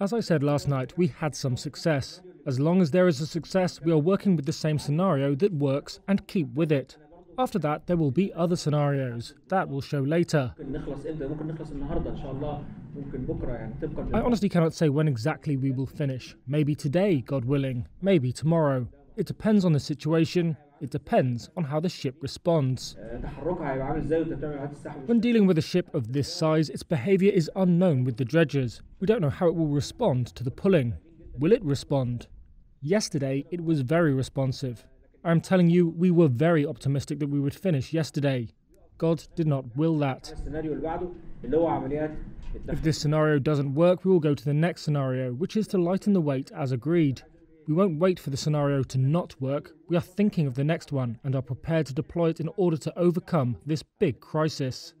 As I said last night, we had some success. As long as there is a success, we are working with the same scenario that works and keep with it. After that, there will be other scenarios. That will show later. I honestly cannot say when exactly we will finish. Maybe today, God willing. Maybe tomorrow. It depends on the situation, it depends on how the ship responds. When dealing with a ship of this size, its behaviour is unknown with the dredgers. We don't know how it will respond to the pulling. Will it respond? Yesterday, it was very responsive. I'm telling you, we were very optimistic that we would finish yesterday. God did not will that. If this scenario doesn't work, we will go to the next scenario, which is to lighten the weight as agreed. We won't wait for the scenario to not work. We are thinking of the next one and are prepared to deploy it in order to overcome this big crisis.